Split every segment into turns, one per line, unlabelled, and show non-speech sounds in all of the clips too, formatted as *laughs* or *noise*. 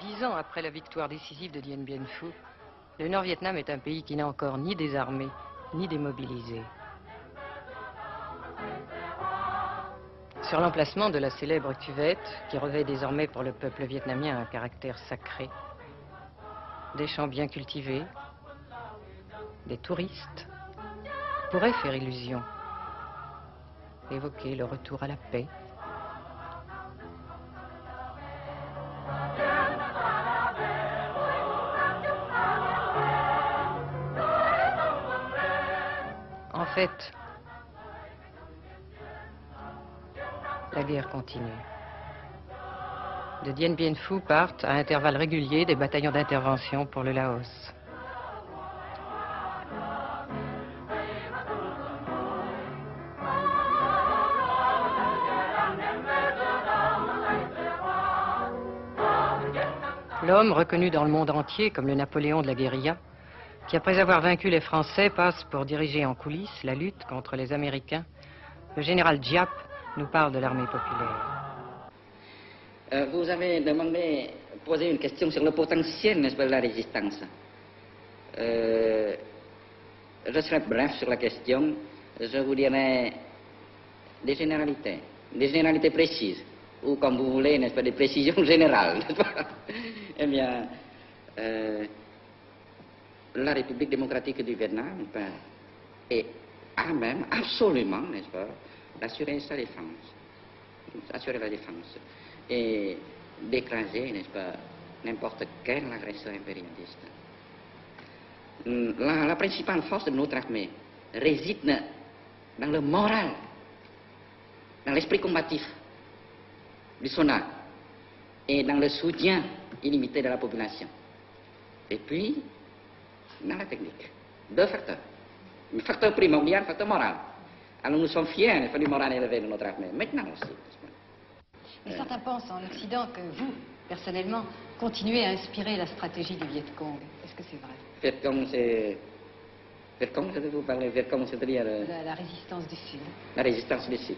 Dix ans après la victoire décisive de Dien Bien Phu, le Nord-Vietnam est un pays qui n'a encore ni désarmé, ni démobilisé. Sur l'emplacement de la célèbre cuvette, qui revêt désormais pour le peuple vietnamien un caractère sacré, des champs bien cultivés, des touristes pourraient faire illusion, évoquer le retour à la paix, En fait, la guerre continue. De Dien Bien Phu partent à intervalles réguliers des bataillons d'intervention pour le Laos. L'homme reconnu dans le monde entier comme le Napoléon de la guérilla, qui après avoir vaincu les Français passe pour diriger en coulisses la lutte contre les Américains, le général Diap nous parle de l'armée populaire.
Euh, vous avez demandé, posé une question sur le potentiel, n'est-ce pas, de la résistance. Euh, je serai bref sur la question. Je vous dirai des généralités, des généralités précises, ou comme vous voulez, n'est-ce pas, des précisions *laughs* générales, n'est-ce pas Eh bien, euh, la République démocratique du Vietnam est à même, absolument, n'est-ce pas, d'assurer sa défense, assurer la défense, et d'écraser, n'est-ce pas, n'importe quel agresseur impérialiste. La, principale force de notre armée réside dans le moral, dans l'esprit combatif du SONA et dans le soutien illimité de la population. Et puis, dans la technique. Deux facteurs. Le facteur primordial, le facteur moral. Alors nous sommes fiers n'est-ce pas, du moral élevé de notre armée. Maintenant aussi.
Mais certains pensent en Occident que vous, personnellement, continuez à inspirer la stratégie du Viet Cong. Est-ce que c'est vrai?
Viet Cong, c'est... Viet Cong, vous parler Viet Cong, c'est-à-dire euh,
la, la résistance du Sud.
la résistance du Sud.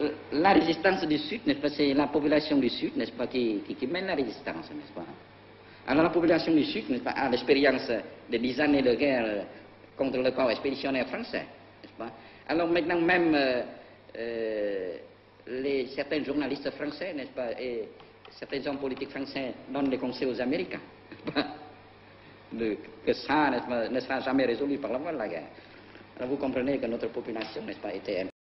Euh, La résistance du Sud, n'est-ce pas, c'est la population du Sud, n'est-ce pas, qui, qui- qui mène la résistance, n'est-ce pas? Alors la population du Sud, n'est-ce pas, a l'expérience de dix années de guerre euh, contre le corps expéditionnaire français, Alors maintenant même, euh, euh, les, certains journalistes français, n'est-ce pas, et certains hommes politiques français donnent des conseils aux Américains, *laughs* que ça ne sera jamais résolu par la voie de la guerre. Alors vous comprenez que notre population, n'est-ce pas, était